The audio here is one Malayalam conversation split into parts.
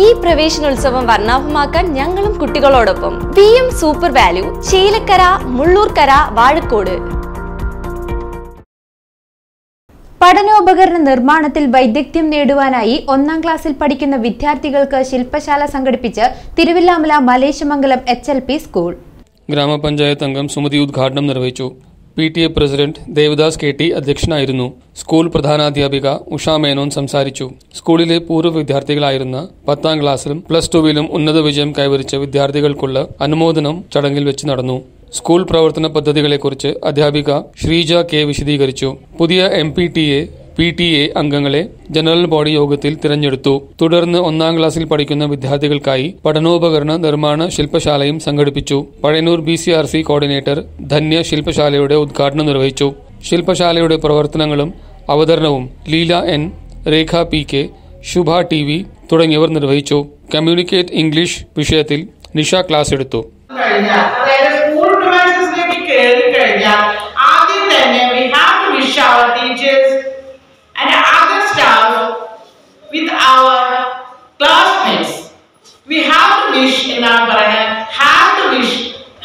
ഈ പ്രവേശനോത്സവം വർണാഭമാക്കാൻ ഞങ്ങളും കുട്ടികളോടൊപ്പം. V M super value Chelakkara Mullurkara Vazhakkode. പഠനോപകരണ നിർമ്മാണത്തിൽ വൈദഗ്ധ്യം നേടുവാനായി ഒന്നാം ക്ലാസ്സിൽ പഠിക്കുന്ന വിദ്യാർത്ഥികൾക്ക് ശില്പശാല സംഘടിപ്പിച്ച് തിരുവില്ലാമല മലേശമംഗലം എച്ച് സ്കൂൾ. ഗ്രാമപഞ്ചായത്ത് അംഗം സുമതി ഉദ്ഘാടനം നിർവഹിച്ചു. P T A president Devadas K T അധ്യക്ഷനായിരുന്നു. സ്കൂൾ പ്രധാനാധ്യാപിക ഉഷ മേനോൻ സംസാരിച്ചു. സ്കൂളിലെ പൂർവ വിദ്യാർത്ഥികളായിരുന്ന പത്താം ക്ലാസ്സിലും പ്ലസ് ടുവിലും ഉന്നത വിജയം കൈവരിച്ച വിദ്യാർത്ഥികൾക്കുള്ള അനുമോദനം ചടങ്ങിൽ വെച്ച് നടന്നു. സ്കൂൾ പ്രവർത്തന പദ്ധതികളെക്കുറിച്ച് അധ്യാപിക ശ്രീജ കെ വിശദീകരിച്ചു. പുതിയ M P T A P T A അംഗങ്ങളെ ജനറൽ ബോഡി യോഗത്തിൽ തിരഞ്ഞെടുത്തു. തുടർന്ന് ഒന്നാം ക്ലാസ്സിൽ പഠിക്കുന്ന വിദ്യാർത്ഥികൾക്കായി പഠനോപകരണ നിർമ്മാണ ശില്പശാലയും സംഘടിപ്പിച്ചു. Pazhayannur B C R C coordinator Dhanya ശില്പശാലയുടെ ഉദ്ഘാടനം നിർവഹിച്ചു. ശില്പശാലയുടെ പ്രവർത്തനങ്ങളും അവതരണവും Leela N Rekha P K Shubha T V തുടങ്ങിയവർ നിർവഹിച്ചു. കമ്മ്യൂണിക്കേറ്റ് ഇംഗ്ലീഷ് വിഷയത്തിൽ നിഷ ക്ലാസ് എടുത്തു. ആദ്യം തന്നെ and other staff with our classmates we have to wish എന്നാണ് പറയുന്നത് have to wish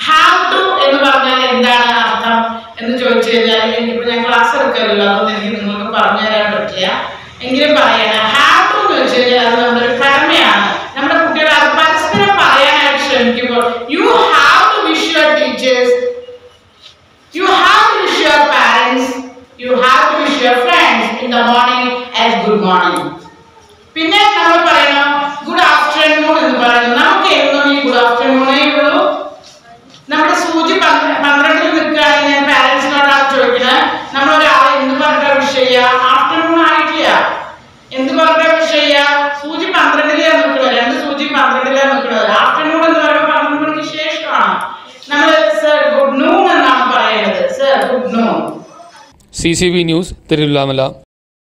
have to എന്ന് പറഞ്ഞാൽ എന്താണ് അർത്ഥം എന്ന് ചോദിച്ചു കഴിഞ്ഞാൽ എനിക്കിപ്പോൾ ഞാൻ ക്ലാസ് എടുക്കാറില്ല അതുകൊണ്ട് എനിക്ക് നിങ്ങൾക്ക് പറഞ്ഞു തരാൻ പറ്റില്ല. എങ്കിലും പറയണം ടു എന്ന് വെച്ച് കഴിഞ്ഞാൽ അത് നമ്മുടെ ഒരു കടമയാണ്. നമ്മുടെ കുട്ടികൾ അത് പരസ്പരം പറയാനായിട്ട് ശ്രമിക്കുമ്പോൾ you have to wish your teachers you have to wish your parents you have to wish your friends in the morning as good morning പിന്നെ നമ്മൾ പറയണം ഗുഡ് ആഫ്റ്റർനൂൺ എന്ന് പറയുന്നത് सी सी बी न्यूज़ तिरुवल्लामला